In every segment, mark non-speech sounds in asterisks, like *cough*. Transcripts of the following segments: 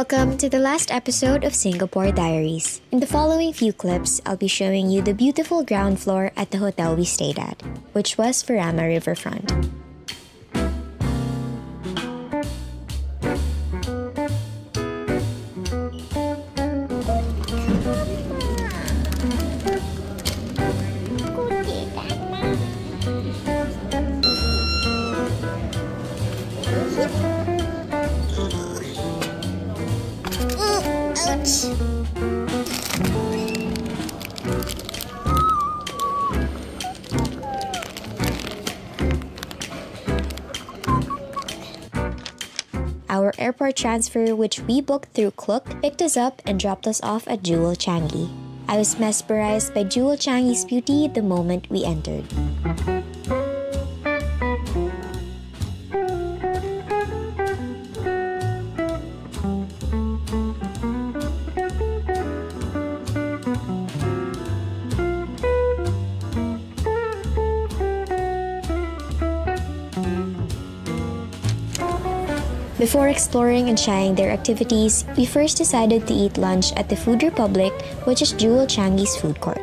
welcome to the last episode of Singapore Diaries. In the following few clips, I'll be showing you the beautiful ground floor at the hotel we stayed at, which was Furama Riverfront. Our airport transfer, which we booked through Klook, picked us up and dropped us off at Jewel Changi. I was mesmerized by Jewel Changi's beauty the moment we entered. Before exploring and trying their activities, we first decided to eat lunch at the Food Republic, which is Jewel Changi's food court.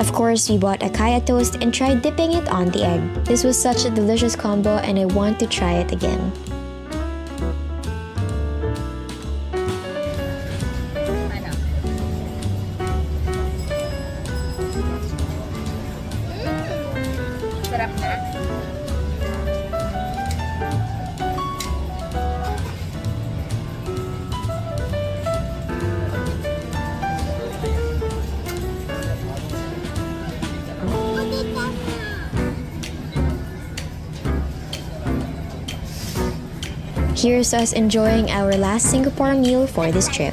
Of course, we bought a kaya toast and tried dipping it on the egg. This was such a delicious combo and I want to try it again. Here's us enjoying our last Singapore meal for this trip.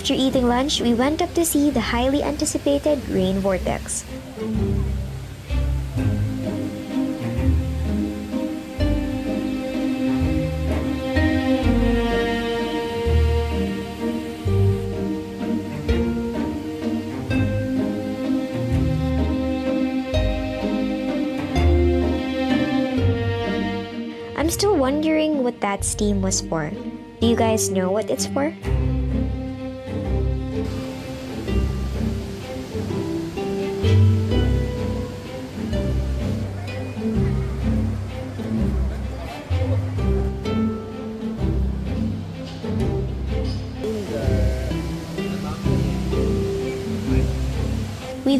After eating lunch, we went up to see the highly anticipated rain vortex. I'm still wondering what that steam was for. Do you guys know what it's for?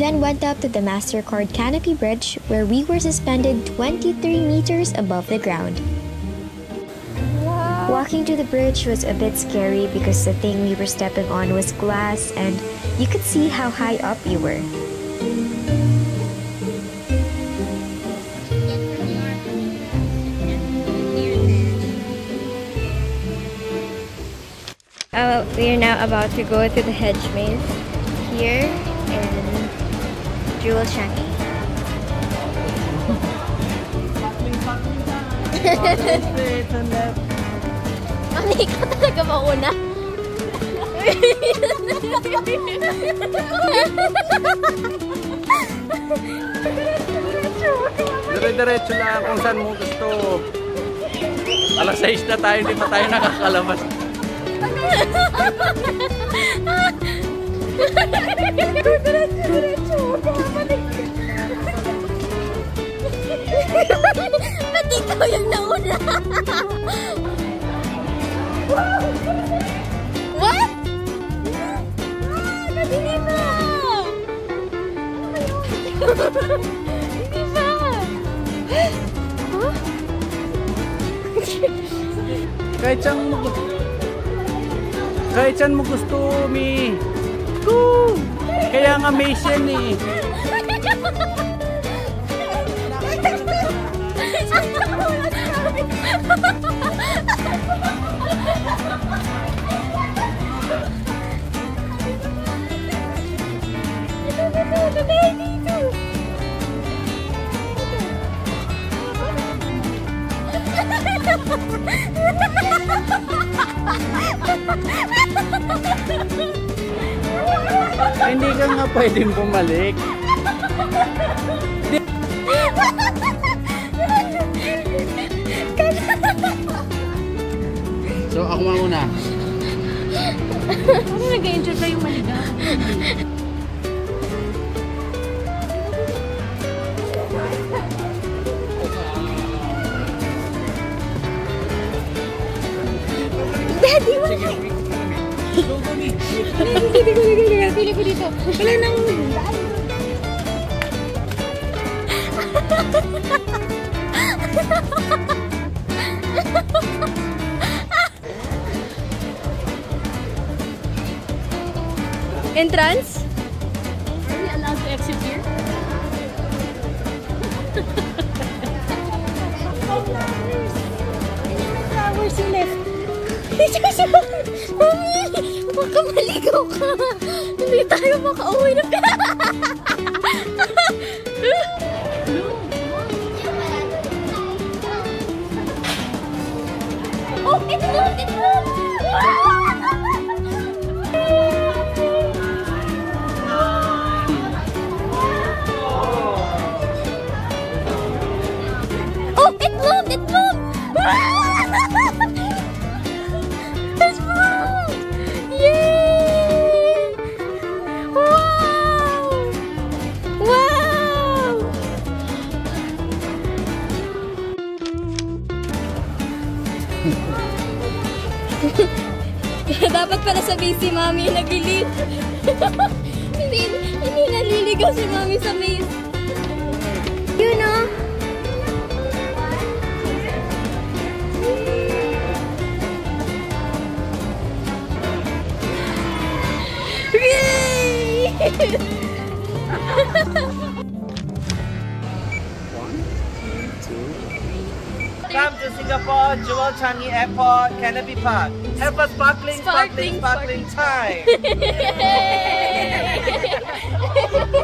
Then went up to the MasterCard Canopy Bridge where we were suspended 23 meters above the ground. Walking to the bridge was a bit scary because the thing we were stepping on was glass and you could see how high up you were. Uh, we are now about to go to the hedge maze here in Jewel Changi. Mami, ikaw talaga mauna. Dire-diretso lang kung saan mo gusto. Alas 6 na tayo, hindi pa tayo nakakalabas. *laughs* Ba't ikaw yung nauna? What? Ah, ba? Hindi ba? Huh? Kahit saan mo Kahit saan mo gusto, Mi. ko. Kaya nga may siya eh. Ha ha ha ha! Hindi ka nga pwedeng bumalik. So ako mauna. Ano nag-enjoy pa yung maligaw? Daddy, wala. Hindi ko nagagawa. Pili ko dito. Wala nang. Entrance? Are we allowed to exit here? *laughs* Flowers yung left. *laughs* Mami! Baka maligaw ka. Hindi tayo makauwi na *laughs* *laughs* Dapat pala sabihin si Mami yung naglilid. *laughs* hindi, hindi naliligaw si Mami sa maze. You know? *laughs* Yay! To Singapore, Jewel Changi Airport, Canopy Park. Have a sparkling, sparkling, Sparkling, sparkling time. *laughs*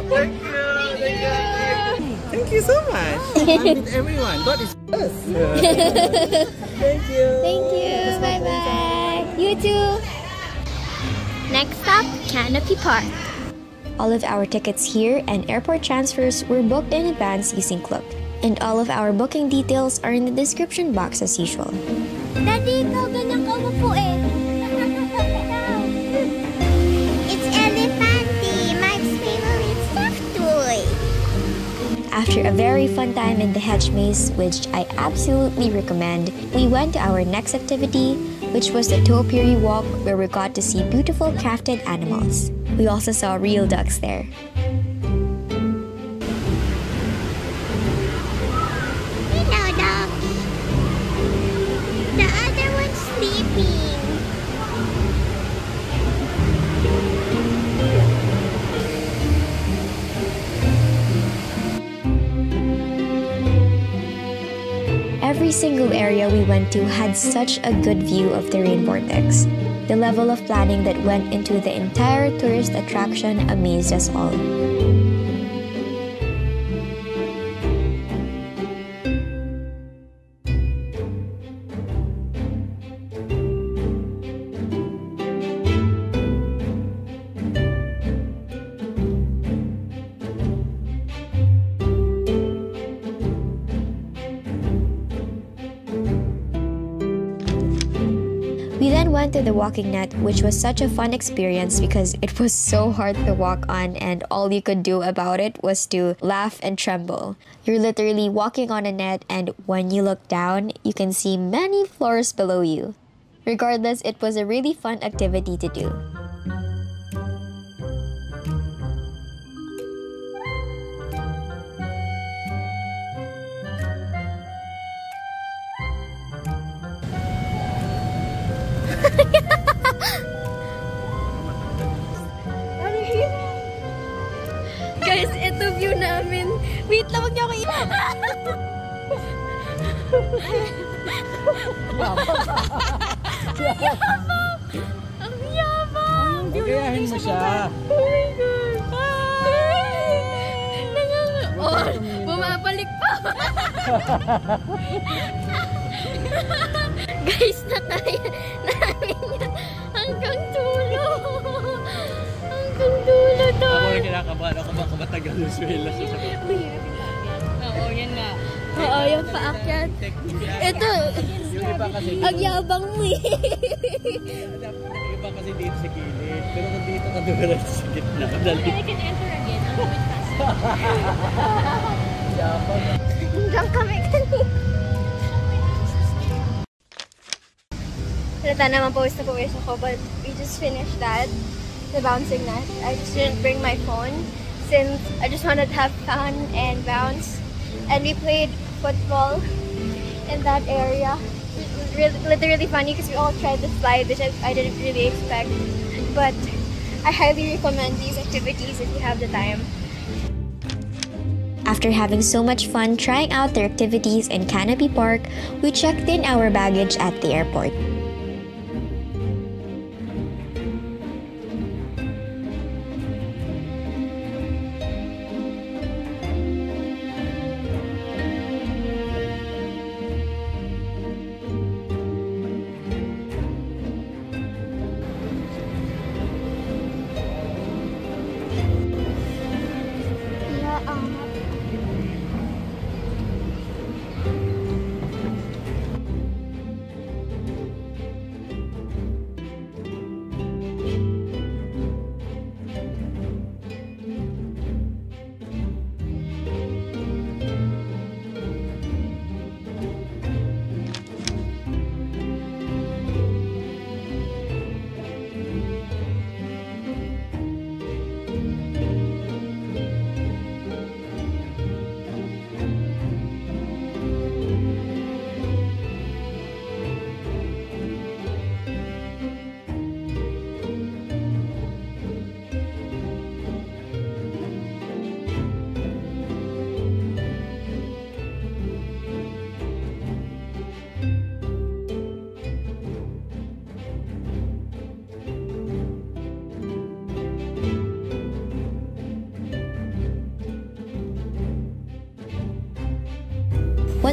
Thank you. Thank you. Thank you so much. *laughs* I'm with everyone. God is us. Thank you. Thank you. Bye bye. You too. Next stop, Canopy Park. All of our tickets here and airport transfers were booked in advance using Klook. And all of our booking details are in the description box as usual. Daddy, ikaw ganyan ka umupo eh. *laughs* It's Elephanty, my favorite stuffed toy. After a very fun time in the hedge maze, which I absolutely recommend, we went to our next activity, which was the topiary walk where we got to see beautiful crafted animals. We also saw real ducks there. Every single area we went to had such a good view of the rain vortex. The level of planning that went into the entire tourist attraction amazed us all. Onto the walking net, which was such a fun experience because it was so hard to walk on, and all you could do about it was to laugh and tremble. You're literally walking on a net, and when you look down, you can see many floors below you. Regardless, it was a really fun activity to do. Ang yabang! Gayahin mo siya. Oh my God! Nangang... Oh, bumabalik pa! *laughs* Guys, nakaya namin yan hanggang dulo. Hanggang dulo to. Ako rin kinakabahan ako baka matagal yung swela siya Oo, yan nga. Oo, yung paakyat. Ito, ang yabang mo eh. yung iba kasi dito sa gilid. Pero kung dito ka dumaran sa gitna, madali. I can enter again. I'll do it fast. Hanggang kami kanina. Halata naman pawis na pawis ako, but we just finished that, the bouncing net. I just didn't bring my phone since I just wanted to have fun and bounce. And we played football in that area. It was really, literally funny because we all tried the slide, which I, I didn't really expect. But I highly recommend these activities if you have the time. After having so much fun trying out their activities in Canopy Park, we checked in our baggage at the airport.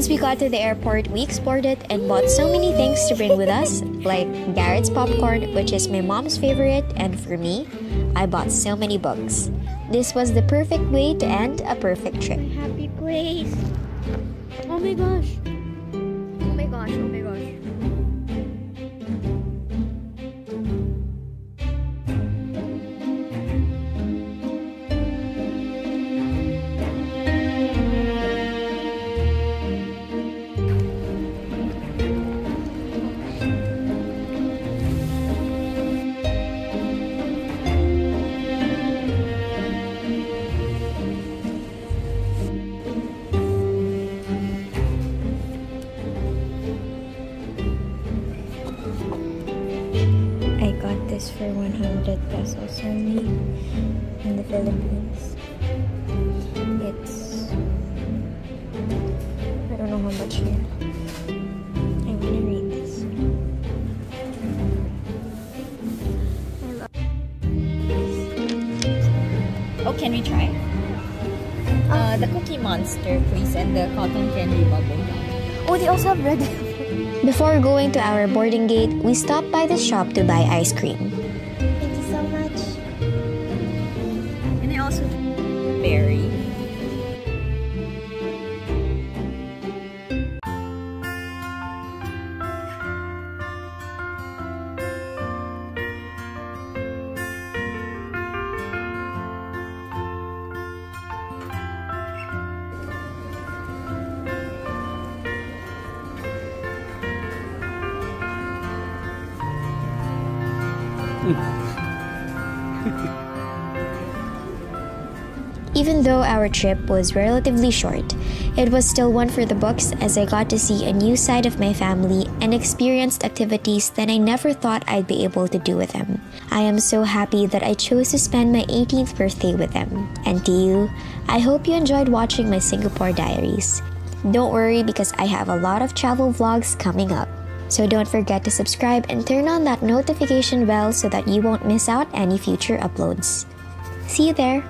Once we got to the airport, we explored it and bought so many things to bring with us, like Garrett's popcorn, which is my mom's favorite, and for me, I bought so many books. This was the perfect way to end a perfect trip. happy place. Oh my gosh. 100 pesos only in the Philippines. It's. I don't know how much here. I want to read this. Oh, can we try? Uh, the Cookie Monster, please, and the Cotton Candy Bubble Oh, they also have red. *laughs* Before going to our boarding gate, we stopped by the shop to buy ice cream. *laughs* Even though our trip was relatively short, it was still one for the books as I got to see a new side of my family and experienced activities that I never thought I'd be able to do with them. I am so happy that I chose to spend my 18th birthday with them. And to you, I hope you enjoyed watching my Singapore diaries. Don't worry because I have a lot of travel vlogs coming up. So don't forget to subscribe and turn on that notification bell so that you won't miss out any future uploads. See you there!